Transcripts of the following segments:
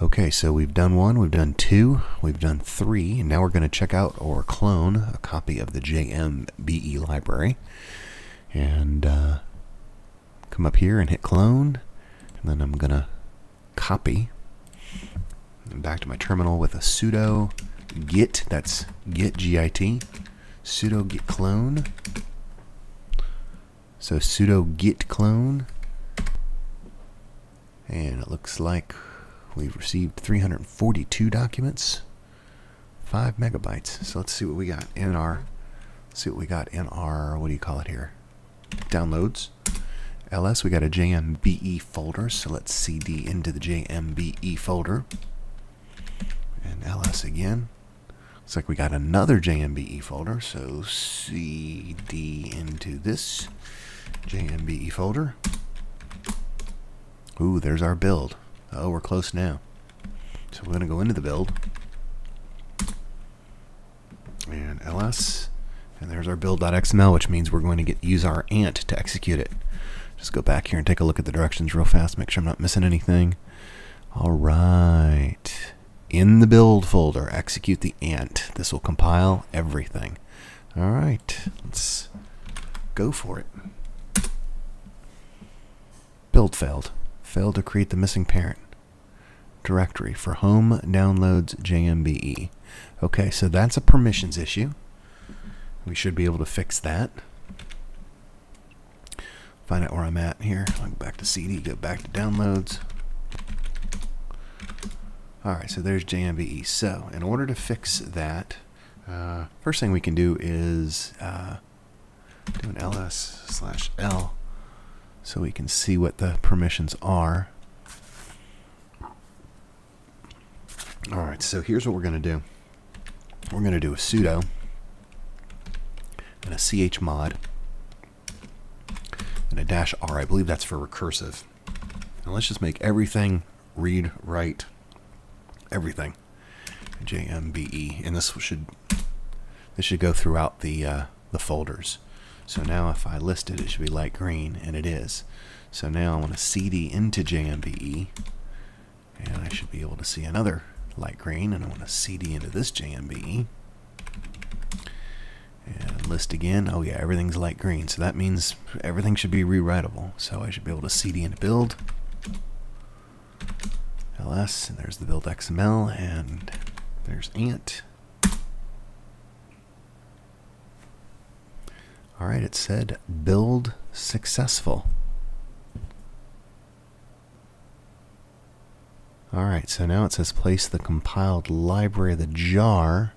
Okay, so we've done one, we've done two, we've done three, and now we're going to check out or clone a copy of the JMBE library. And uh, come up here and hit clone, and then I'm going to copy and back to my terminal with a sudo git, that's git G-I-T, sudo git clone. So sudo git clone, and it looks like We've received 342 documents, 5 megabytes. So let's see what we got in our, see what we got in our, what do you call it here? Downloads. ls, we got a JMBE folder, so let's cd into the JMBE folder. And ls again. Looks like we got another JMBE folder, so cd into this JMBE folder. Ooh, there's our build. Oh, we're close now. So we're going to go into the build. And ls. And there's our build.xml, which means we're going to get use our ant to execute it. Just go back here and take a look at the directions real fast, make sure I'm not missing anything. All right. In the build folder, execute the ant. This will compile everything. All right. Let's go for it. Build failed failed to create the missing parent directory for home downloads JMBE. Okay, so that's a permissions issue. We should be able to fix that. Find out where I'm at here. I'll go back to CD, go back to downloads. Alright, so there's JMBE. So, in order to fix that, uh, first thing we can do is uh, do an ls slash l so we can see what the permissions are. All right, so here's what we're going to do. We're going to do a sudo and a chmod and a dash r. I believe that's for recursive. And let's just make everything read write everything JMBE, and this should this should go throughout the uh, the folders. So now if I list it, it should be light green, and it is. So now I want to CD into JMBE, and I should be able to see another light green, and I want to CD into this JMBE. And list again. Oh yeah, everything's light green, so that means everything should be rewritable. So I should be able to CD into build. ls, and there's the build XML, and there's ant. All right, it said build successful. All right, so now it says place the compiled library the jar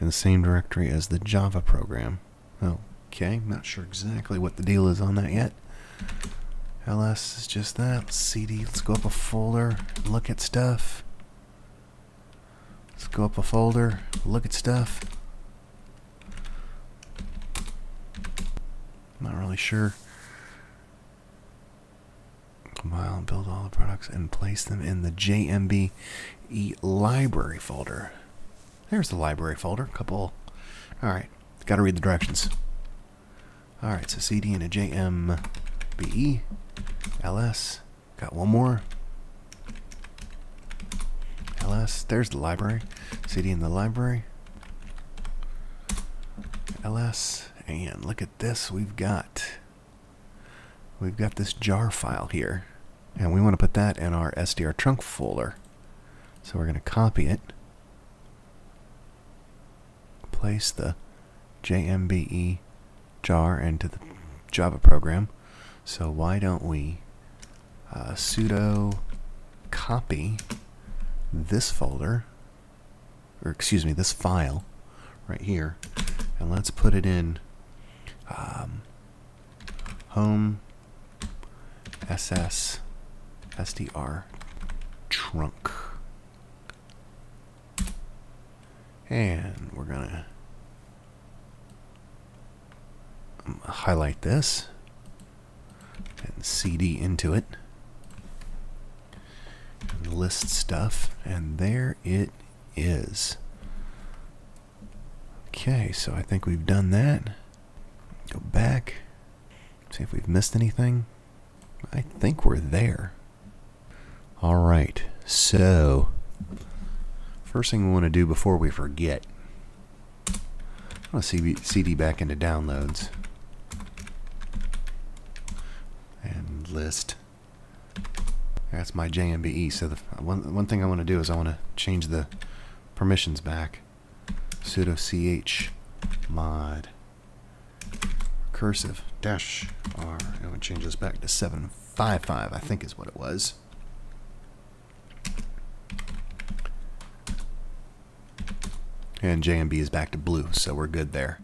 in the same directory as the Java program. Okay, not sure exactly what the deal is on that yet. ls is just that. Cd, let's go up a folder, look at stuff. Let's go up a folder, look at stuff. Not really sure. Compile and build all the products and place them in the JMBE library folder. There's the library folder. Couple. All right. Got to read the directions. All right. So CD and a JMBE. LS. Got one more. LS. There's the library. CD in the library. LS. And look at this, we've got we've got this jar file here. And we want to put that in our SDRTrunk folder. So we're going to copy it. Place the JMBE jar into the Java program. So why don't we uh, sudo copy this folder, or excuse me, this file right here, and let's put it in um, home ss sdr trunk. And we're gonna um, highlight this and cd into it. And list stuff and there it is. Okay so I think we've done that Go back. See if we've missed anything. I think we're there. All right, so first thing we want to do before we forget, I want to CD back into downloads and list. That's my JMBE. So the one one thing I want to do is I want to change the permissions back. sudo ch mod cursive dash r. I'm going to change this back to 755. I think is what it was. And JMB is back to blue, so we're good there.